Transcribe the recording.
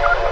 you